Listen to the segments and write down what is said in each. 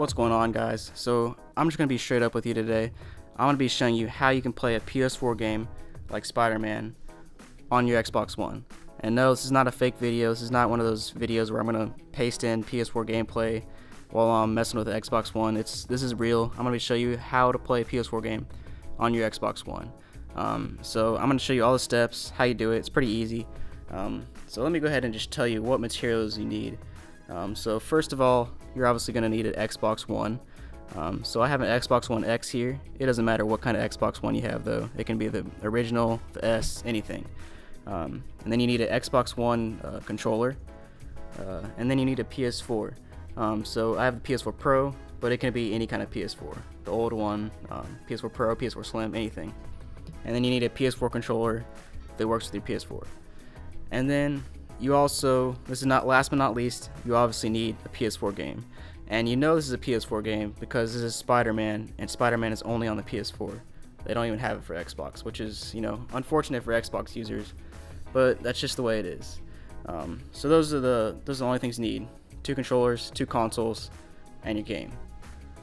What's going on guys? So I'm just going to be straight up with you today. I'm going to be showing you how you can play a PS4 game like Spider-Man on your Xbox One. And no, this is not a fake video. This is not one of those videos where I'm going to paste in PS4 gameplay while I'm messing with the Xbox One. It's This is real. I'm going to be show you how to play a PS4 game on your Xbox One. Um, so I'm going to show you all the steps, how you do it. It's pretty easy. Um, so let me go ahead and just tell you what materials you need. Um, so first of all, you're obviously going to need an Xbox One. Um, so I have an Xbox One X here. It doesn't matter what kind of Xbox One you have though. It can be the original, the S, anything. Um, and then you need an Xbox One uh, controller. Uh, and then you need a PS4. Um, so I have the PS4 Pro, but it can be any kind of PS4. The old one, um, PS4 Pro, PS4 Slim, anything. And then you need a PS4 controller that works with your PS4. And then you also, this is not last but not least, you obviously need a PS4 game. And you know this is a PS4 game because this is Spider-Man, and Spider-Man is only on the PS4. They don't even have it for Xbox, which is, you know, unfortunate for Xbox users, but that's just the way it is. Um, so those are the those are the only things you need: two controllers, two consoles, and your game.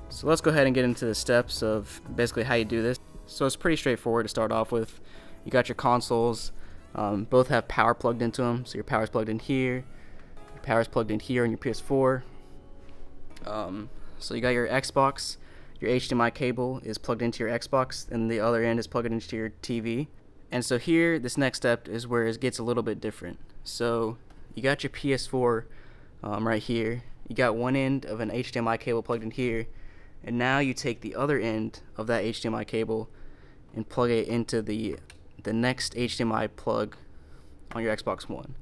So let's go ahead and get into the steps of basically how you do this. So it's pretty straightforward to start off with. You got your consoles, um, both have power plugged into them, so your power is plugged in here, your power is plugged in here on your PS4. Um, so you got your Xbox, your HDMI cable is plugged into your Xbox, and the other end is plugged into your TV. And so here, this next step is where it gets a little bit different. So you got your PS4 um, right here. You got one end of an HDMI cable plugged in here, and now you take the other end of that HDMI cable and plug it into the the next HDMI plug on your Xbox One.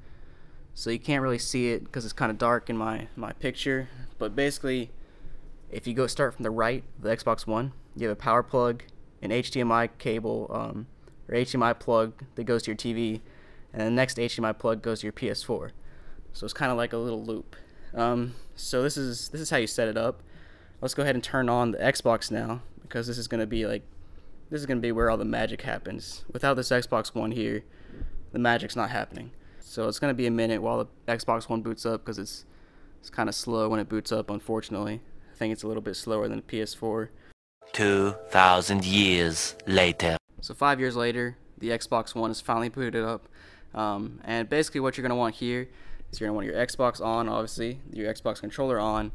So you can't really see it because it's kind of dark in my, my picture. But basically, if you go start from the right, the Xbox One, you have a power plug, an HDMI cable, um, or HDMI plug that goes to your TV, and the next HDMI plug goes to your PS4. So it's kind of like a little loop. Um, so this is this is how you set it up. Let's go ahead and turn on the Xbox now because this is going to be like this is going to be where all the magic happens. Without this Xbox One here, the magic's not happening. So it's going to be a minute while the Xbox One boots up because it's it's kind of slow when it boots up, unfortunately. I think it's a little bit slower than the PS4. 2,000 years later. So five years later, the Xbox One is finally booted up. Um, and basically what you're going to want here is you're going to want your Xbox on, obviously, your Xbox controller on,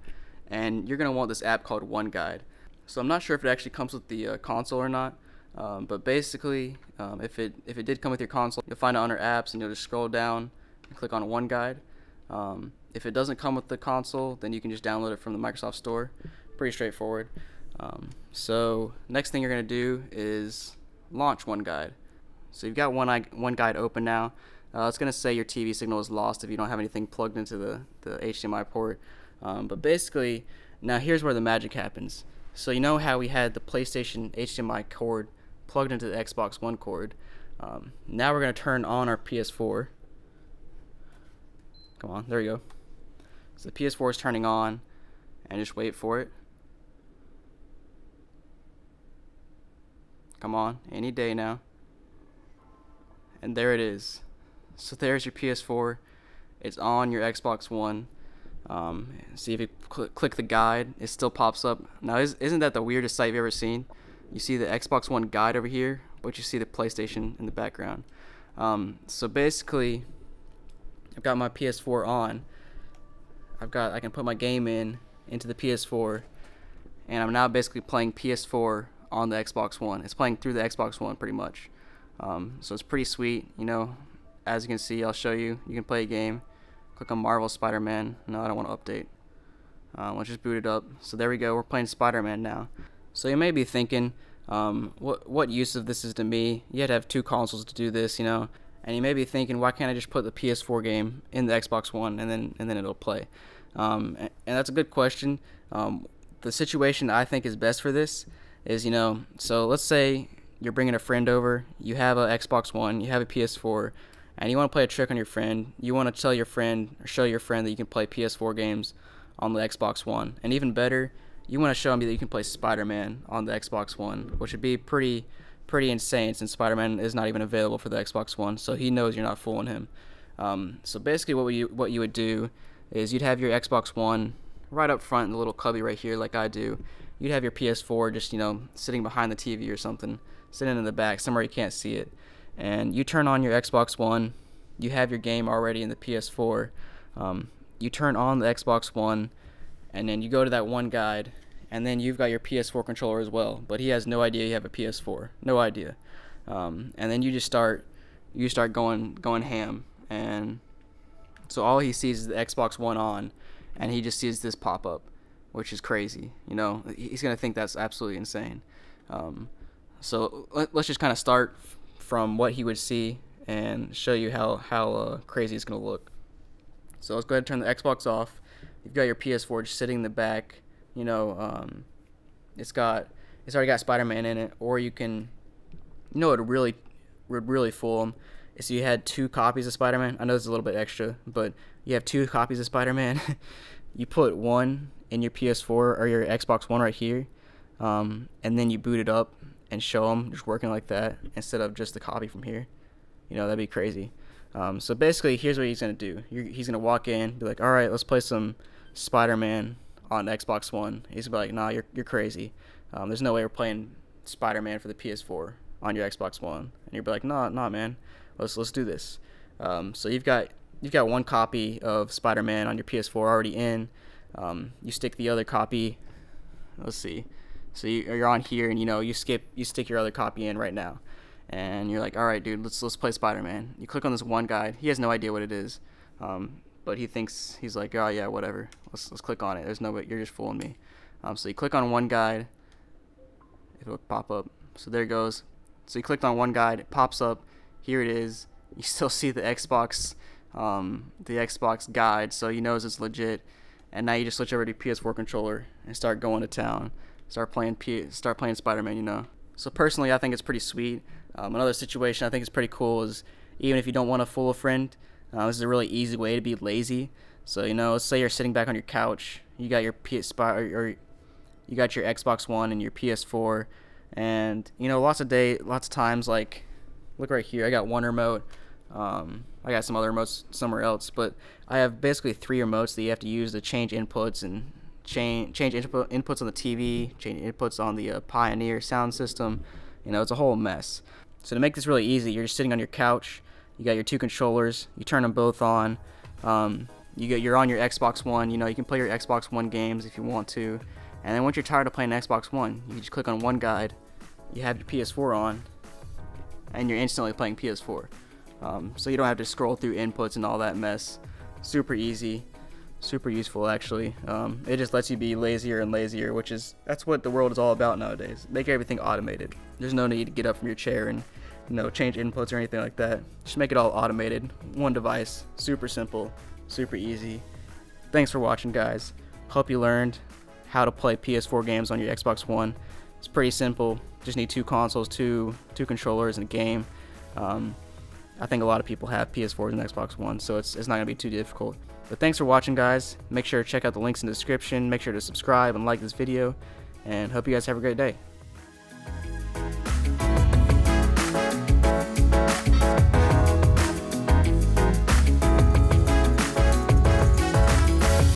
and you're going to want this app called One Guide. So I'm not sure if it actually comes with the uh, console or not. Um, but basically, um, if it if it did come with your console, you'll find it under apps, and you'll just scroll down and click on One Guide. Um, if it doesn't come with the console, then you can just download it from the Microsoft Store. Pretty straightforward. Um, so next thing you're gonna do is launch One Guide. So you've got One One Guide open now. Uh, it's gonna say your TV signal is lost if you don't have anything plugged into the the HDMI port. Um, but basically, now here's where the magic happens. So you know how we had the PlayStation HDMI cord plugged into the Xbox One cord. Um, now we're going to turn on our PS4. Come on, there you go. So the PS4 is turning on, and just wait for it. Come on, any day now. And there it is. So there's your PS4. It's on your Xbox One. Um, see if you cl click the guide, it still pops up. Now, is, isn't that the weirdest sight you've ever seen? You see the Xbox One guide over here, but you see the PlayStation in the background. Um, so basically, I've got my PS4 on. I've got I can put my game in into the PS4, and I'm now basically playing PS4 on the Xbox One. It's playing through the Xbox One pretty much. Um, so it's pretty sweet. You know, as you can see, I'll show you. You can play a game Click on Marvel Spider-Man. No, I don't want to update. Uh, let's just boot it up. So there we go. We're playing Spider-Man now. So you may be thinking, um, what what use of this is to me? You had to have two consoles to do this, you know. And you may be thinking, why can't I just put the PS4 game in the Xbox One and then and then it'll play? Um, and, and, that's a good question. Um, the situation I think is best for this is, you know, so let's say you're bringing a friend over, you have an Xbox One, you have a PS4, and you want to play a trick on your friend, you want to tell your friend or show your friend that you can play PS4 games on the Xbox One. And even better, you want to show them that you can play Spider-Man on the Xbox One, which would be pretty pretty insane since Spider-Man is not even available for the Xbox One, so he knows you're not fooling him. Um, so basically, what you what you would do is you'd have your Xbox One right up front in the little cubby right here, like I do, you'd have your PS4 just you know sitting behind the TV or something, sitting in the back somewhere you can't see it, and you turn on your Xbox One, you have your game already in the PS4. Um, you turn on the Xbox One, and then you go to that one guide, and then you've got your PS4 controller as well. But he has no idea you have a PS4, no idea. Um, and then you just start, you start going going ham, and so all he sees is the Xbox One on, and he just sees this pop up, which is crazy. You know, he's gonna think that's absolutely insane. Um, so let, us just kind of start from what he would see and show you how how uh, crazy it's gonna look. So let's go ahead and turn the Xbox off. You've got your PS4 just sitting in the back. You know, um, it's got it's already got Spider-Man in it, or you can, you know, it really would really fool them. Is you had two copies of Spider-Man. I know it's a little bit extra, but you have two copies of Spider-Man. you put one in your PS4 or your Xbox One right here, um, and then you boot it up and show them just working like that instead of just the copy from here. You know, that'd be crazy. Um, so basically, here's what he's gonna do. You're, he's gonna walk in, be like, "All right, let's play some Spider-Man on Xbox One." He's gonna be like, "Nah, you're you're crazy. Um, there's no way we're playing Spider-Man for the PS4 on your Xbox One." And you're like, "Nah, nah, man. Let's let's do this." Um, so you've got you've got one copy of Spider-Man on your PS4 already in. Um, you stick the other copy. Let's see. So you, you're on here, and you know you skip you stick your other copy in right now and you're like, all right, dude, let's let's play Spider-Man. You click on this one guide. He has no idea what it is, um, but he thinks he's like, oh yeah, whatever. Let's let's click on it. There's no way you're just fooling me. Um, so you click on one guide, it'll pop up. So there it goes. So you clicked on one guide, it pops up. Here it is. You still see the Xbox, um, the Xbox guide, so he knows it's legit. And now you just switch over to PS4 controller and start going to town. Start playing P- start playing Spider-Man. You know. So personally, I think it's pretty sweet. Um, another situation I think is pretty cool is even if you don't want to fool a friend, uh, this is a really easy way to be lazy. So you know, let's say you're sitting back on your couch, you got your PS or, or you got your Xbox One and your PS4, and you know, lots of day, lots of times, like look right here, I got one remote. Um, I got some other remotes somewhere else, but I have basically three remotes that you have to use to change inputs and change change input, inputs on the TV, change inputs on the uh, Pioneer sound system. You know, it's a whole mess. So to make this really easy, you're just sitting on your couch. You got your two controllers. You turn them both on. Um, you get you're on your Xbox One. You know you can play your Xbox One games if you want to. And then once you're tired of playing Xbox One, you just click on one guide. You have your PS4 on, and you're instantly playing PS4. Um, so you don't have to scroll through inputs and all that mess. Super easy super useful actually. Um, it just lets you be lazier and lazier, which is that's what the world is all about nowadays. Make everything automated. There's no need to get up from your chair and know change inputs or anything like that. Just make it all automated. One device. Super simple. Super easy. Thanks for watching, guys. Hope you learned how to play PS4 games on your Xbox One. It's pretty simple. Just need two consoles, two two controllers, and a game. Um, I think a lot of people have PS4s and Xbox One, so it's, it's not going to be too difficult. But thanks for watching, guys. Make sure to check out the links in the description. Make sure to subscribe and like this video. And hope you guys have a great day.